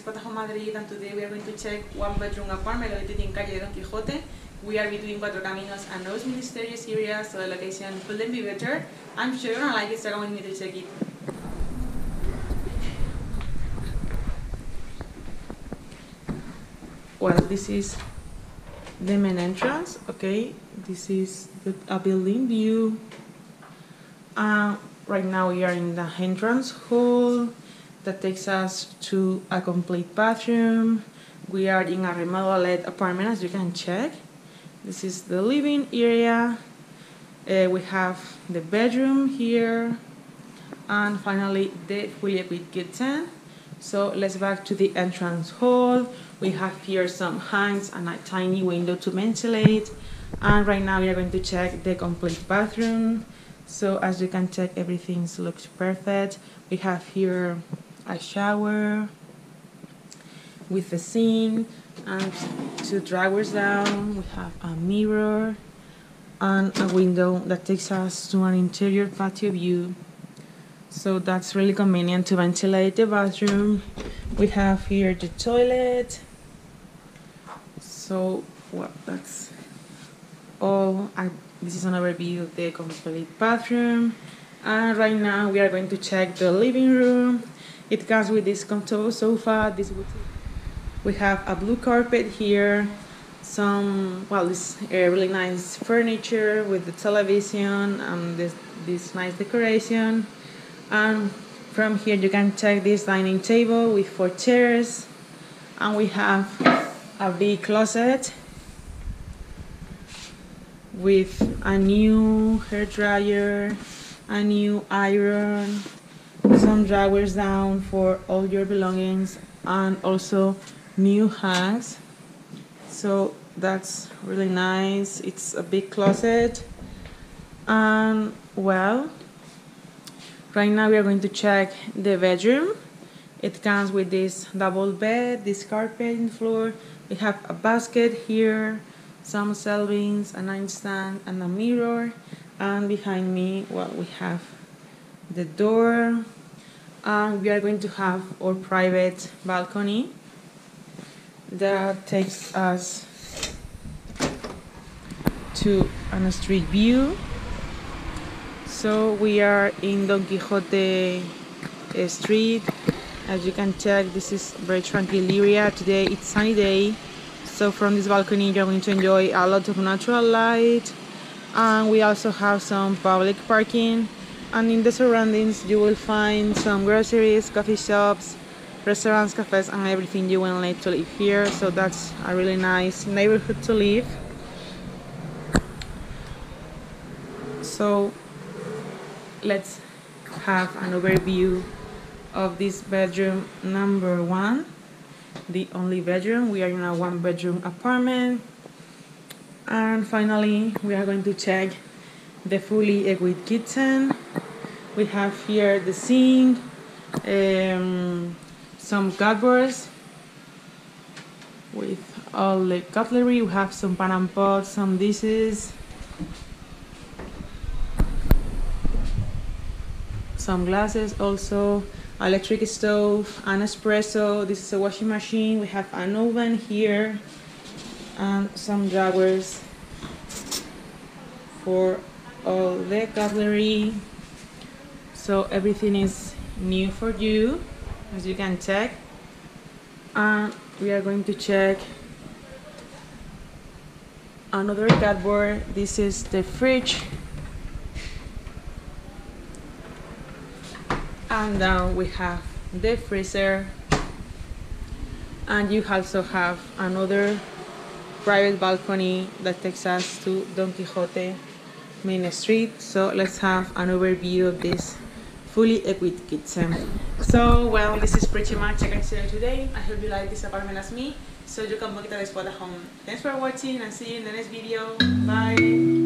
Spotahome Madrid and today we are going to check one bedroom apartment located in Calle Don Quijote. We are between Cuatro Caminos and Los Ministerios area, so the location couldn't be better. I'm sure you're gonna like it, so with me to check it. Well, this is the main entrance, okay? This is the, a building view. Uh, right now we are in the entrance hall that takes us to a complete bathroom. We are in a remodeled apartment as you can check. This is the living area. Uh, we have the bedroom here. And finally the fully equipped kitchen. So let's back to the entrance hall. We have here some hangs and a tiny window to ventilate. And right now we are going to check the complete bathroom. So as you can check, everything looks perfect. We have here a shower with a sink and two drawers down. We have a mirror and a window that takes us to an interior patio view. So that's really convenient to ventilate the bathroom. We have here the toilet. So, well, that's all. I, this is an overview of the complete bathroom. And right now we are going to check the living room. It comes with this contour sofa. This we have a blue carpet here. Some well, this uh, really nice furniture with the television and this this nice decoration. And from here you can check this dining table with four chairs. And we have a big closet with a new hair dryer, a new iron, some drawers down for all your belongings, and also new hangs. So that's really nice. It's a big closet. And well, right now we are going to check the bedroom. It comes with this double bed, this carpet in floor. We have a basket here, some shelvings, a nightstand, and a mirror. And behind me, well, we have the door. And we are going to have our private balcony that takes us to a street view. So we are in Don Quixote uh, Street. As you can check, this is very tranquil area. Today it's sunny day. So from this balcony you're going to enjoy a lot of natural light. And we also have some public parking. And in the surroundings you will find some groceries, coffee shops, restaurants, cafes, and everything you will need to live here. So that's a really nice neighborhood to live. So let's have an overview of this bedroom number one, the only bedroom. We are in a one bedroom apartment. And finally, we are going to check the fully equipped kitchen. We have here the sink, um, some cupboards with all the cutlery. We have some pan and pots, some dishes, some glasses also, electric stove, an espresso. This is a washing machine. We have an oven here and some drawers for all the cutlery. So everything is new for you as you can check. And we are going to check another cardboard. This is the fridge. And now we have the freezer. And you also have another private balcony that takes us to Don Quixote main street. So let's have an overview of this fully equipped kitchen. So, well, this is pretty much I can today. I hope you like this apartment as me. So you can book it at the Spotahome. Thanks for watching and see you in the next video. Bye!